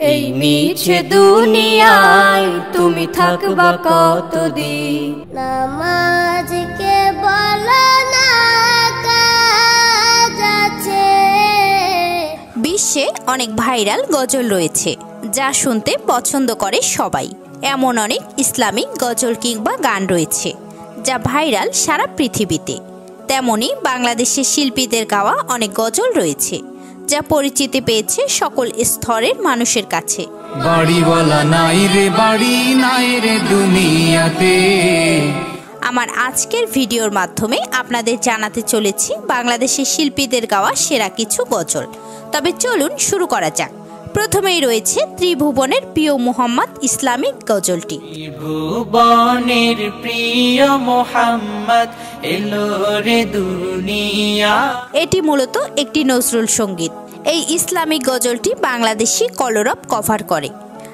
এই মিছে দুনিয়ায় তুমি থাকবা কতদিন? নামাজকে বলো না বিশ্বে অনেক ভাইরাল গজল রয়েছে যা শুনতে পছন্দ করে সবাই। এমন অনেক ইসলামিক গজল কিংবা গান রয়েছে যা ভাইরাল সারা পৃথিবীতে। তেমনি বাংলাদেশের শিল্পীদের গাওয়া অনেক গজল রয়েছে যা পরিচিতি পেয়েছে সকল স্তরের মানুষের কাছে। বাড়িওয়ালা নাই রে বাড়ি নাই রে দুনিয়াতে। আমার আজকের ভিডিওর মাধ্যমে আপনাদের জানাতে চলেছি বাংলাদেশের শিল্পীদের গাওয়া সেরা কিছু গজল। তবে চলুন শুরু করা যাক। প্রথমেই রয়েছে ত্রিভুবনের প্রিয় মোহাম্মদ ইসলামিক গজলটি। ভুবনের প্রিয় মোহাম্মদ এলো রে দুনিয়া। এটি মূলত একটি নজরুল সংগীত। এই ইসলামিক গজলটি বাংলাদেশি কলরব কভার করে।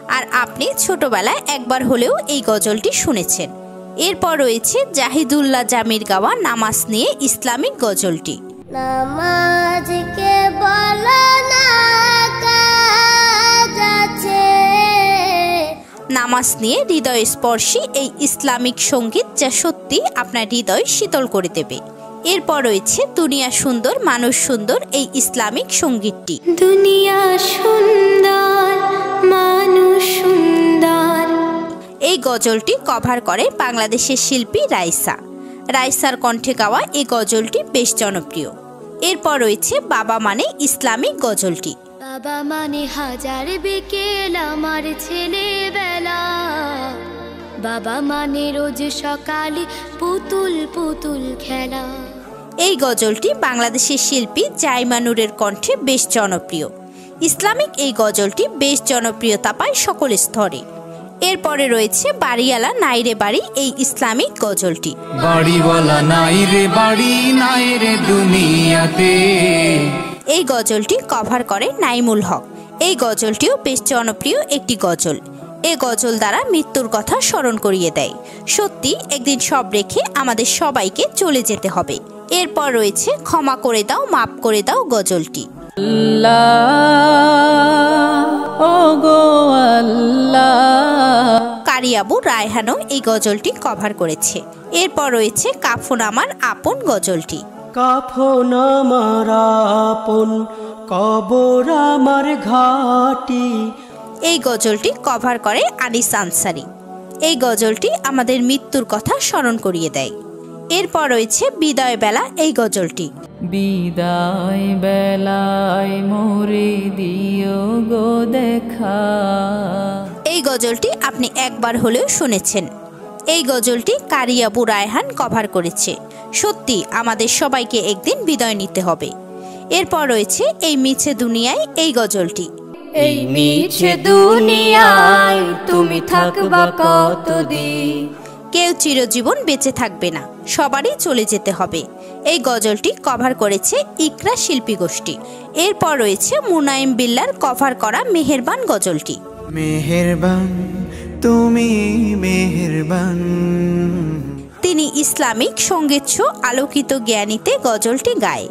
আর আপনি ছোটবেলায় একবার হলেও এই গজলটি শুনেছেন। এরপর রয়েছে জাহিদুল্লাহ জামির গাওয়া নামাজ নিয়ে ইসলামিক গজলটি। নামাজকে বলো না নামাজ নিয়ে হৃদয় স্পর্শী এই ইসলামিক সংগীত যা সত্যি আপনার হৃদয় শীতল করে দেবে। এরপর রয়েছে দুনিয়া সুন্দর মানুষ সুন্দর এই ইসলামিক সঙ্গীতটি। দুনিয়া সুন্দর মানুষ সুন্দর। এই গজলটি কভার করে বাংলাদেশের শিল্পী রাইসা। রাইসার কণ্ঠে গাওয়া এই গজলটি বেশ জনপ্রিয়। এরপর রয়েছে বাবা মানে ইসলামিক গজলটি। বাবা মানে হাজার বিকেল আমার ছেলেবেলা। বাবা মানে রোজ সকালে পুতুল পুতুল খেলা। এই গজলটি বাংলাদেশের শিল্পী জাইমানুরের কণ্ঠে বেশ জনপ্রিয়। ইসলামিক এই গজলটি বেশ জনপ্রিয়তা পায় সকল স্তরে। এরপরে রয়েছে বাড়িয়ালা নাইরে বাড়ি এই ইসলামিক গজলটি। বাড়িওয়ালা নাই রে বাড়ি নাই রে দুনিয়াতে। এই গজলটি কভার করে নাইমুল হক। এই গজলটিও বেশ জনপ্রিয় একটি গজল। এই গজল দ্বারা মৃত্যুর কথা স্মরণ করিয়ে দেয়। সত্যি একদিন সব রেখে আমাদের সবাইকে চলে যেতে হবে। এরপর রয়েছে ক্ষমা করে দাও মাপ করে দাও গজলটি। কারিয়াবু রায়হানও এই গজলটি কভার করেছে। এরপর রয়েছে কাফন আমার আপন গজলটি। কাফন আমার আপন কবর আমার ঘাটি। এই গজলটি কভার করে আনিস আনসারি। এই গজলটি আমাদের মৃত্যুর কথা স্মরণ করিয়ে দেয়। এরপর রয়েছে বিদায় বেলা এই গজলটি। বিদায় বেলায় মোরে দিও গো দেখা। এই গজলটি আপনি একবার হলেও শুনেছেন। এই গজলটি কারিয়াবু রায়হান কভার করেছে। সত্যি আমাদের সবাইকে একদিন বিদায় নিতে হবে। এরপর রয়েছে এই মিছে দুনিয়ায় এই গজলটি। এই মিছে দুনিয়ায় তুমি থাকবা কতদিন? কেউ চিরজীবন বেঁচে থাকবে না সবারই চলে যেতে হবে। এই গজলটি কভার করেছে ইকরা শিল্পী গোষ্ঠী। এরপর রয়েছে মুনাইম বিল্লার কভার করা মেহেরবান গজলটি। মেহেরবান তুমি মেহেরবান। তিনি ইসলামিক সংগীত আলোকিত জ্ঞানীতে গজলটি গায়।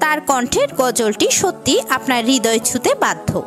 তার কণ্ঠের গজলটি সত্যি আপনার হৃদয় ছুতে বাধ্য।